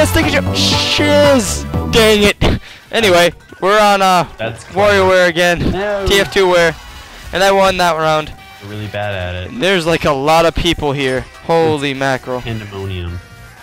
guy's taking a shiz. Dang it. Anyway, we're on uh That's WarioWare again. No. TF2 Ware. And I won that round. We're really bad at it. There's like a lot of people here. Holy mackerel. Pandemonium.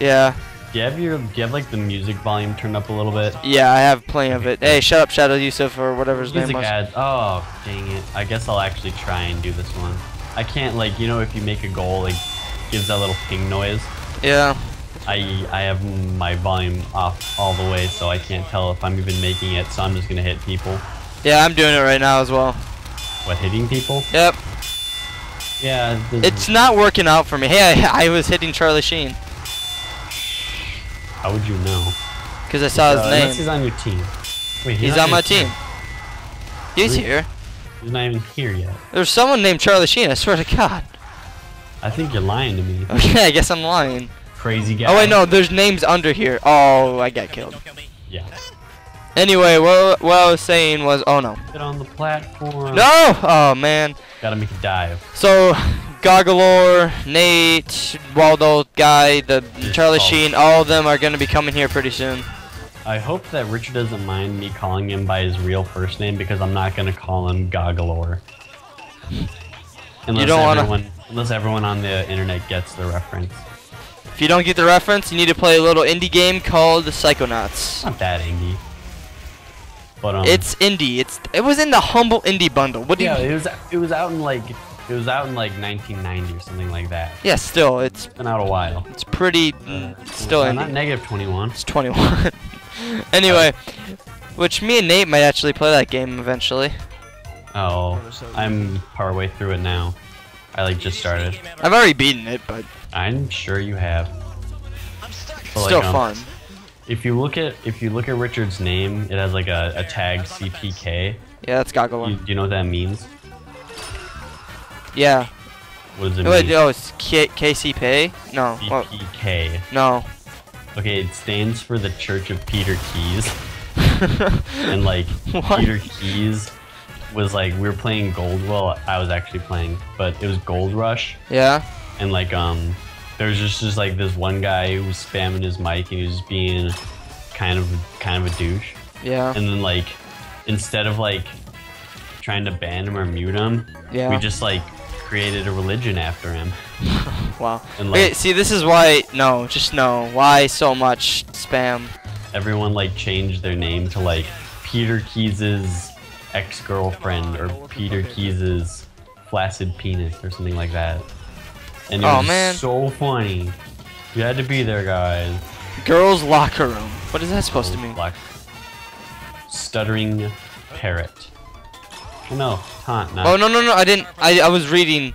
Yeah. Do you have your do you have like the music volume turned up a little bit? Yeah, I have plenty of it. Hey, shut up, Shadow Yusuf, or whatever his Music name was. ads. Oh, dang it. I guess I'll actually try and do this one. I can't like you know if you make a goal like gives that little ping noise. Yeah. I I have my volume off all the way so I can't tell if I'm even making it. So I'm just gonna hit people. Yeah, I'm doing it right now as well. What hitting people? Yep. Yeah. It's not working out for me. Hey, I, I was hitting Charlie Sheen How would you know? because I saw his Uh, name. Unless he's on your team. Wait, He's not on my your team. He's Really? here. He's not even here yet. There's someone named Charlie Sheen. I swear to God. I think you're lying to me. Okay, I guess I'm lying. Crazy guy. Oh wait, no. There's names under here. Oh, I got killed. Yeah. Anyway, what, what I was saying was, oh no. Get on the platform. No! Oh man. Gotta make a dive. So, Goggalore, Nate, Waldo guy, the Charlie Oh. Sheen, all of them are gonna be coming here pretty soon. I hope that Richard doesn't mind me calling him by his real first name because I'm not gonna call him Goggalore. Unless don't wanna- unless everyone on the internet gets the reference. If you don't get the reference, you need to play a little indie game called Psychonauts. Not that indie. But um, It's indie. It's it was in the humble indie bundle. What do yeah, you? it was it was out in like it was out in like 1990 or something like that. Yeah, still, it's been out a while. it's pretty mm, still Uh, not negative 21. It's 21. anyway, which me and Nate might actually play that game eventually. Oh, I'm partway through it now. I like just started. I've already beaten it, but I'm sure you have. But, still like, um, fun. If you look at if you look at Richard's name, it has like a, a tag CPK. Yeah, that's Goggle You, one. do you know what that means? Yeah. What does it Wait, mean? oh, it's K KCP? No. What? CPK. No. Okay, it stands for the Church of Peter Keys. And like What? Peter Keys was like we were playing Goldwell. I was actually playing, but it was Gold Rush. Yeah. And like um there was just just like this one guy who was spamming his mic and he was being kind of kind of a douche Yeah. and then like instead of like trying to ban him or mute him Yeah. we just like created a religion after him Wow. and Wait, like see, this is why. No, just no. Why so much spam? everyone like changed their name to like peter keys's ex-girlfriend or peter keys's flaccid penis or something like that and oh, it Oh, was man. so funny you had to be there guys Girls' locker room. What is that supposed to mean? Black stuttering parrot. Oh, no, taunt. Not. Oh no no no! I didn't. I I was reading.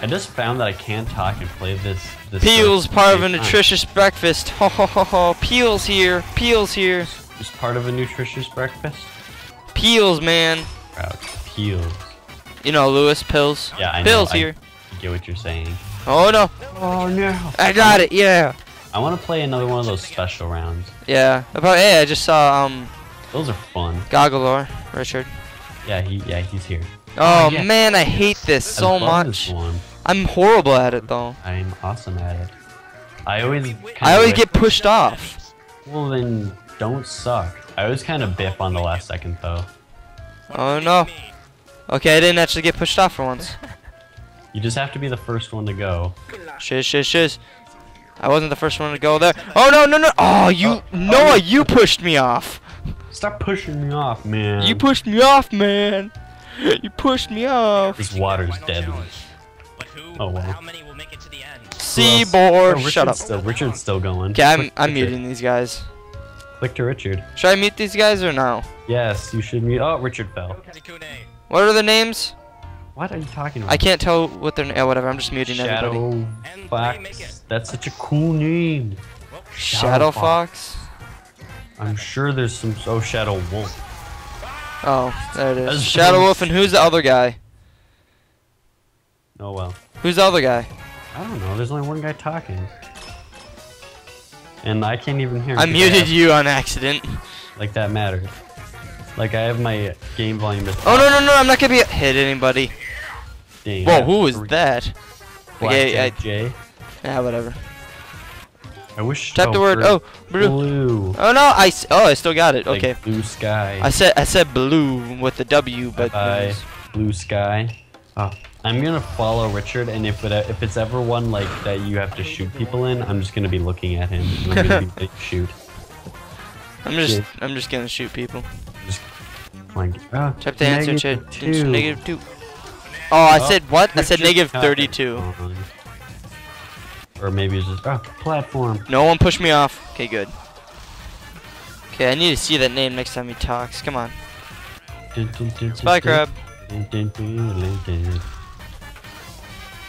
I just found that I can't talk and play this. this Peel's part of a time. nutritious breakfast. Ho ho ho ho! Peel's here. Peel's here. Just part of a nutritious breakfast. Peel's man. Proud. Peels. You know Lewis pills. Yeah, I know. Pills I here. Get what you're saying. Oh no! Oh no. I got it. Yeah. I want to play another one of those special rounds. Yeah. About hey, I just saw um Those are fun. Goggalore, Richard. Yeah, he yeah he's here. Oh yeah. man, I hate this I so love much. This one. I'm horrible at it though. I'm awesome at it. I always. I always get pushed off. Well then, don't suck. I always kind of bip on the last second though. Oh no. Okay, I didn't actually get pushed off for once. You just have to be the first one to go. Shiz, shiz, shiz. I wasn't the first one to go there. Oh no, no, no! Oh, you, uh, Oh, Noah, oh. you pushed me off. Stop pushing me off, man. You pushed me off, man. You pushed me off. This water's deadly. But who? Oh, wow. How many will make it to the end? Seaboard, Oh, shut up. Richard's Still, Richard's still going. Okay, I'm, Click- I'm click muting these guys. Click to Richard. Should I mute these guys or no? Yes, you should mute. Oh, Richard fell. What are the names? What are you talking about? I can't tell what their. Yeah, whatever. I'm just muting everybody. Shadow make it. Fox. That's such a cool name. Shadow Shadow Fox. I'm sure there's some. Oh, Shadow Wolf. Oh, there it is. That's Shadow. Wolf, and who's the other guy? Oh well. Who's the other guy? I don't know. There's only one guy talking. And I can't even hear. him I muted have- you on accident. Like that matters. Like I have my game volume. Oh no no no! I'm not gonna be hit anybody. Dang, Whoa, who that? Okay, I, J. yeah, whatever. I wish. Type the oh, word. for Oh, blue. blue. Oh no, I. Oh, I still got it. Like Okay. blue sky. I said I said blue with the W, but Bye. Blue sky. Oh, I'm gonna follow Richard, and if it if it's ever one like that you have to shoot people in, I'm just gonna be looking at him. And I'm gonna be shoot. I'm just Yeah. I'm just gonna shoot people. Just like ah, Type the answer chat. negative two. Oh, I Oh, said what? I said negative 32. On. Or maybe it's just ah platform. No one pushed me off. Okay, good. Okay, I need to see that name next time he talks. Come on. Spy crab.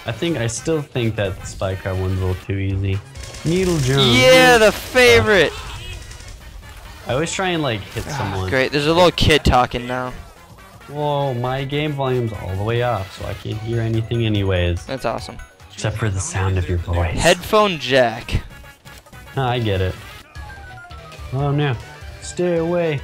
I think I still think that spy crab one's a little too easy. Needle jump. Yeah, the favorite. I always try and like hit someone. Great. There's a little kid talking now. Whoa, my game volume's all the way up, so I can't hear anything anyways. That's awesome. Except for the sound of your voice. Headphone jack. I get it. Oh no. Stay away.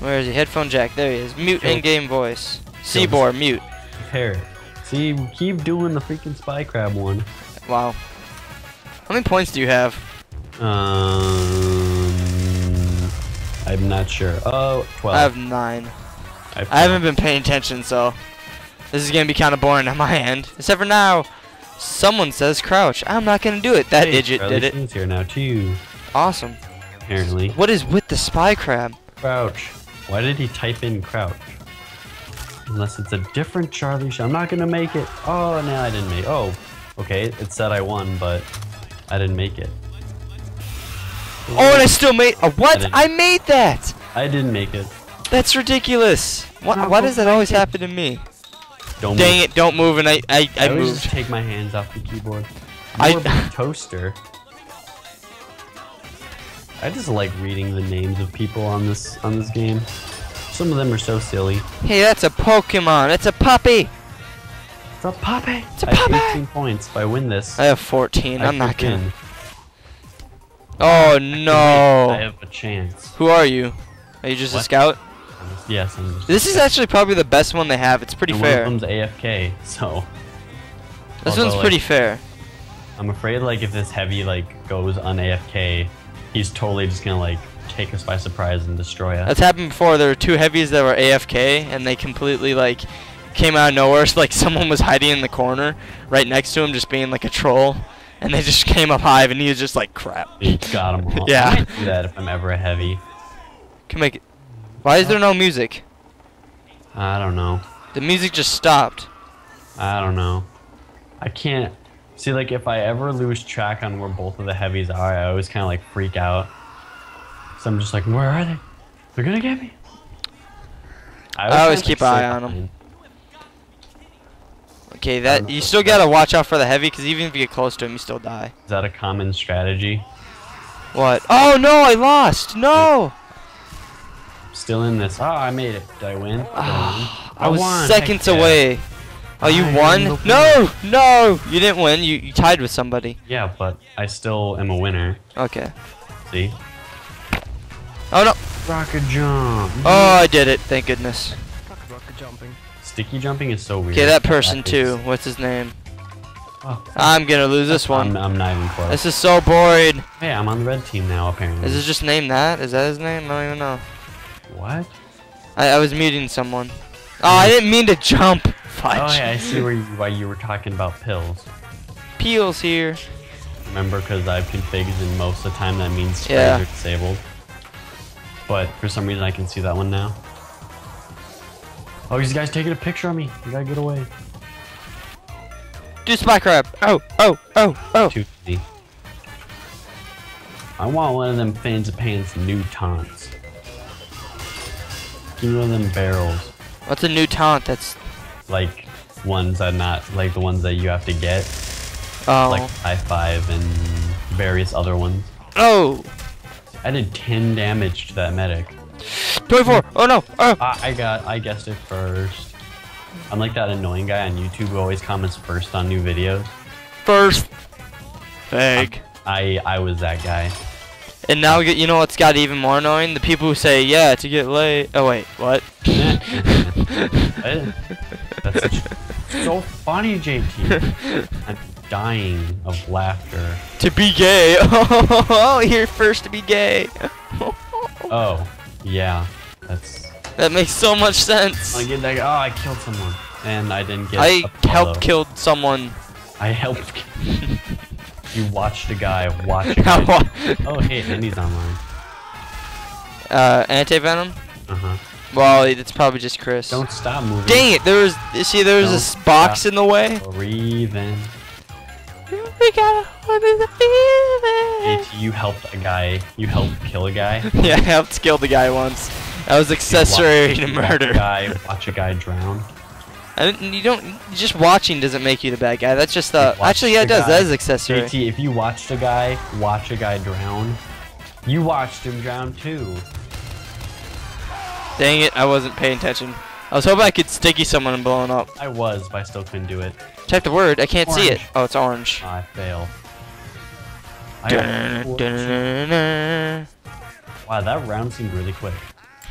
Where is he? Headphone jack. There he is. Mute Kill. in-game voice. Seabor, mute. Pair. See, keep doing the freaking spy crab one. Wow. How many points do you have? Um, I'm not sure. Oh, 12. I have nine. I've I haven't been paying attention, so this is gonna be kind of boring on my end. Except for now, someone says crouch. I'm not gonna do it. That Hey, idiot Charlie did it. Sheen's here now too. Awesome. Apparently. What is with the spy crab? Crouch. Why did he type in crouch? Unless it's a different Charlie Sheen. I'm not gonna make it. Oh, no, I didn't make. Oh, okay. It said I won, but I didn't make it. Oh, and I still made. Uh, what? didn't- I made that. I didn't make it. That's ridiculous. Why, why does that always happen to me? Don't Dang move. it! Don't move, and I I, I I always just take my hands off the keyboard. I- More of a toaster. I just like reading the names of people on this on this game. Some of them are so silly. Hey, that's a Pokemon. It's a puppy. It's a puppy. It's a I have puppy. 18 points. If I win this, I have 14. I I'm not could gonna. Oh no! I have a chance. Who are you? Are you just a scout? Yes. This is actually probably the best one they have. It's pretty and fair. One of them's AFK, so This although, one's pretty like, fair. I'm afraid like if this heavy like goes on AFK, he's totally just gonna like take us by surprise and destroy us. That's happened before. There were two heavies that were AFK, and they completely like came out of nowhere. So, like someone was hiding in the corner right next to him, just being like a troll, and they just came up hive, and he was just like crap. He got him. Yeah. I might do that if I'm ever a heavy. Can make it. Why is there no music? I don't know. The music just stopped. I don't know. I can't see like if I ever lose track on where both of the heavies are, I always kind of like freak out. So I'm just like, where are they? They're gonna get me. I always kinda, keep an eye on them. Okay, that you still gotta watch out for the heavy, because even if you get close to him, you still die. Is that a common strategy? What? Oh no, I lost. No. Still in this. Oh, I made it. Did I win? Did I, ah, win? I was won. seconds Heck yeah. away. Oh, you I won? No, no, you didn't win. You you tied with somebody. Yeah, but I still am a winner. Okay. See? Oh no. Rocket jump. Oh, I did it. Thank goodness. Sticky jumping is so weird. Okay, that person is- too. What's his name? Oh, I'm gonna lose this I'm, one. I'm not even close. This is so boring. hey, I'm on the red team now, apparently. Is it just named that? Is that his name? I don't even know. What? I, I was muting someone. Oh, I didn't mean to jump. Fudge. Oh yeah, I see where you, why you were talking about pills. Peels here. Remember, because I've configs and most of the time that means sprays Yeah. are disabled. But for some reason I can see that one now. Oh, these guys taking a picture of me. You gotta get away. Do spy crab. Oh, oh, oh, oh. Too easy. I want one of them fans of pants new taunts. Me one of them barrels. What's a new talent That's Like ones that not like the ones that you have to get. oh Like high five and various other ones. oh. I did 10 damage to that medic. 24. Oh no. Oh. I, I got, I guessed it first. I'm like that annoying guy on YouTube who always comments first on new videos. First. Fake. I, I was that guy. And now you know what's got even more annoying? The people who say yeah to get late. Oh wait, what? That's so funny, JT. I'm- dying of laughter. To be gay. Oh, you're first to be gay. Oh, yeah. That's. That makes so much sense. I get that. Oh, I killed someone, and I didn't get. I helped killed someone. I helped. You watched a guy watch a guy. oh, hey, Andy's online. uh, anti-venom? Uh huh. Well, it's probably just Chris. Don't stop moving. Dang it, there was, you see there was Don't this box in the way. Breathing. We gotta hold the feeling. It, you helped a guy. You helped kill a guy. Yeah, I helped kill the guy once. I was accessory Watch- to watch murder. a guy. Watch a guy drown. And you don't, just watching doesn't make you the bad guy. That's just the, actually yeah it does, guy. that is accessory. JT, if you watched a guy watch a guy drown, you watched him drown too. Dang it, I wasn't paying attention. I was hoping I could sticky someone and blow him up. I was, but I still couldn't do it. Check the word, I can't see it. Oh, it's orange. I fail. I got Dun-dun-dun-dun. wow, that round seemed really quick.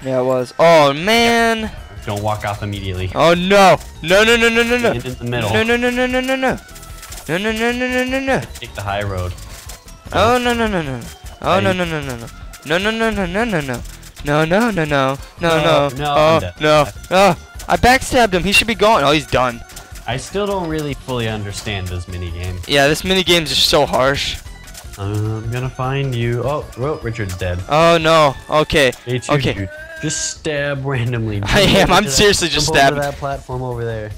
Yeah, it was. Oh man. Don't walk off immediately. Oh no. No no no no no no. In the middle. No no no no no no no. No no no no no no no. Take the high road. Oh no no no no. Oh no no no no no. No no no no no no no. No no no no. No No, no. no, Oh no. Oh, I backstabbed him. He should be gone. Oh, he's done. I still don't really fully understand this mini game. Yeah, this mini game's just so harsh. I'm gonna find you. Oh, well, Richard's dead. Oh no. Okay. Okay. Dude. Just stab randomly. I am, I'm to that- seriously just jump stabbing. Over that platform over there.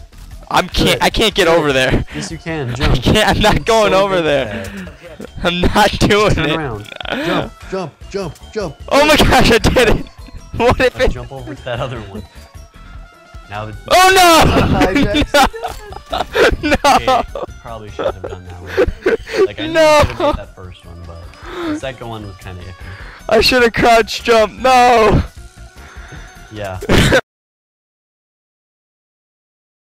I'm can't. Good. I can't get Good. over there. Yes, you can. I can't. I'm not I'm going so over there. I'm not doing Turn it. around. Jump, jump, jump, jump. Oh my gosh, I did it. What if Now it? jump over to that other one. Now that Oh Okay, no! no! probably shouldn't have done that one. Like I knew No. you could have made that first one, but the second one was kind of iffy. I should have crouched jump. No! Yeah.